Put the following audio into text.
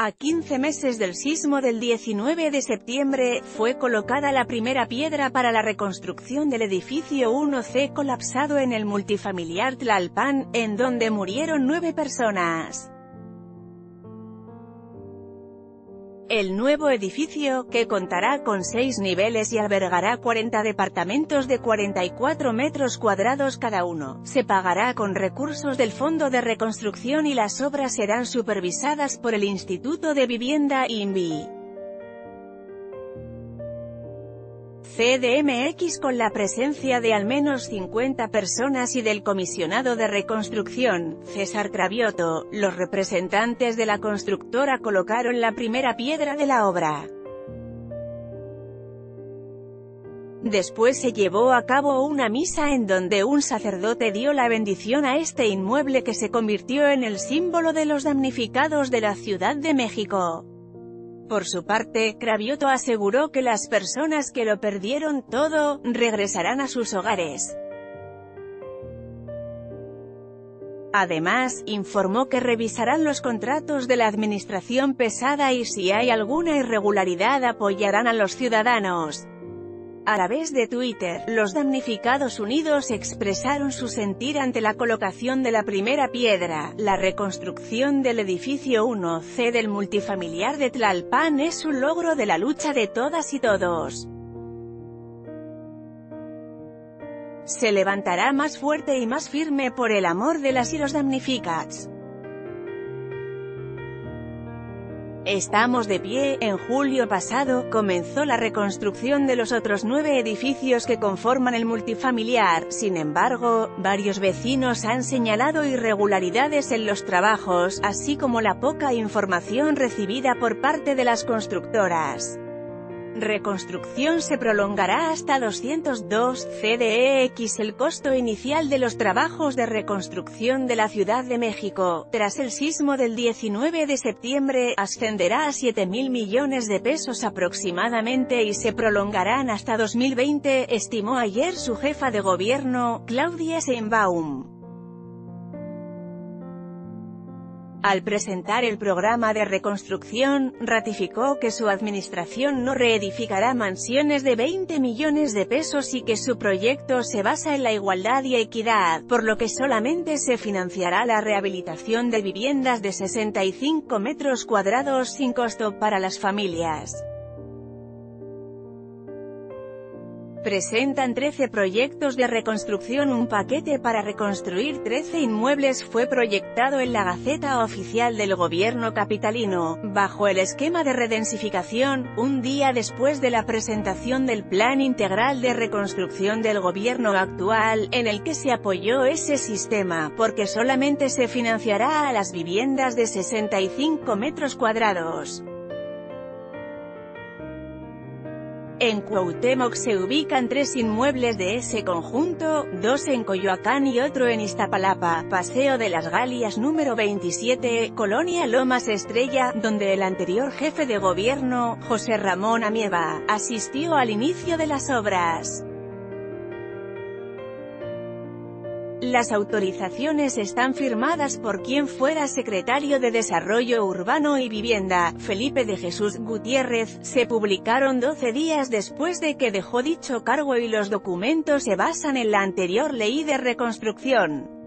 A 15 meses del sismo del 19 de septiembre, fue colocada la primera piedra para la reconstrucción del edificio 1C colapsado en el multifamiliar Tlalpan, en donde murieron nueve personas. El nuevo edificio, que contará con seis niveles y albergará 40 departamentos de 44 metros cuadrados cada uno, se pagará con recursos del Fondo de Reconstrucción y las obras serán supervisadas por el Instituto de Vivienda INVI. CDMX con la presencia de al menos 50 personas y del comisionado de reconstrucción, César Cravioto, los representantes de la constructora colocaron la primera piedra de la obra. Después se llevó a cabo una misa en donde un sacerdote dio la bendición a este inmueble que se convirtió en el símbolo de los damnificados de la Ciudad de México. Por su parte, Cravioto aseguró que las personas que lo perdieron todo, regresarán a sus hogares. Además, informó que revisarán los contratos de la administración pesada y si hay alguna irregularidad apoyarán a los ciudadanos. A través de Twitter, los damnificados unidos expresaron su sentir ante la colocación de la primera piedra. La reconstrucción del edificio 1C del multifamiliar de Tlalpan es un logro de la lucha de todas y todos. Se levantará más fuerte y más firme por el amor de las y los damnificados. Estamos de pie, en julio pasado, comenzó la reconstrucción de los otros nueve edificios que conforman el multifamiliar, sin embargo, varios vecinos han señalado irregularidades en los trabajos, así como la poca información recibida por parte de las constructoras reconstrucción se prolongará hasta 202 CDEX el costo inicial de los trabajos de reconstrucción de la Ciudad de México, tras el sismo del 19 de septiembre, ascenderá a 7 mil millones de pesos aproximadamente y se prolongarán hasta 2020, estimó ayer su jefa de gobierno, Claudia Sheinbaum. Al presentar el programa de reconstrucción, ratificó que su administración no reedificará mansiones de 20 millones de pesos y que su proyecto se basa en la igualdad y equidad, por lo que solamente se financiará la rehabilitación de viviendas de 65 metros cuadrados sin costo para las familias. Presentan 13 proyectos de reconstrucción Un paquete para reconstruir 13 inmuebles fue proyectado en la Gaceta Oficial del Gobierno Capitalino, bajo el esquema de redensificación, un día después de la presentación del Plan Integral de Reconstrucción del Gobierno actual, en el que se apoyó ese sistema, porque solamente se financiará a las viviendas de 65 metros cuadrados. En Cuauhtémoc se ubican tres inmuebles de ese conjunto, dos en Coyoacán y otro en Iztapalapa, Paseo de las Galias número 27, Colonia Lomas Estrella, donde el anterior jefe de gobierno, José Ramón Amieva, asistió al inicio de las obras. Las autorizaciones están firmadas por quien fuera secretario de Desarrollo Urbano y Vivienda, Felipe de Jesús Gutiérrez, se publicaron 12 días después de que dejó dicho cargo y los documentos se basan en la anterior ley de reconstrucción.